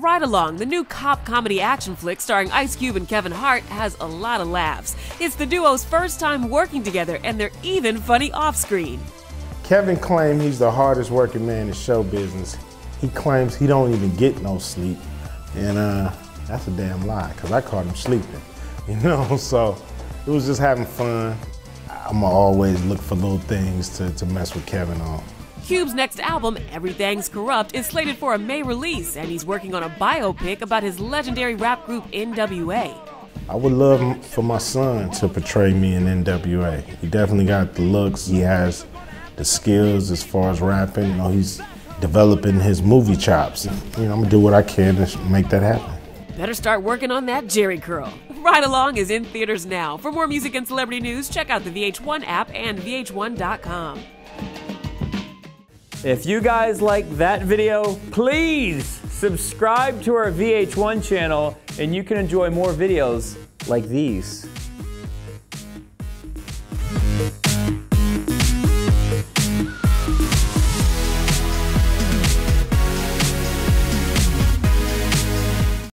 Ride Along, the new cop comedy action flick starring Ice Cube and Kevin Hart, has a lot of laughs. It's the duo's first time working together, and they're even funny off screen. Kevin claims he's the hardest working man in show business. He claims he don't even get no sleep. And uh, that's a damn lie, because I caught him sleeping. You know, so it was just having fun. I'm gonna always look for little things to, to mess with Kevin on. Cube's next album, Everything's Corrupt, is slated for a May release, and he's working on a biopic about his legendary rap group NWA. I would love for my son to portray me in NWA. He definitely got the looks, he has the skills as far as rapping. You know, he's developing his movie chops. You know, I'm gonna do what I can to make that happen. Better start working on that Jheri curl. Ride Along is in theaters now. For more music and celebrity news, check out the VH1 app and VH1.com. If you guys like that video, please subscribe to our VH1 channel and you can enjoy more videos like these.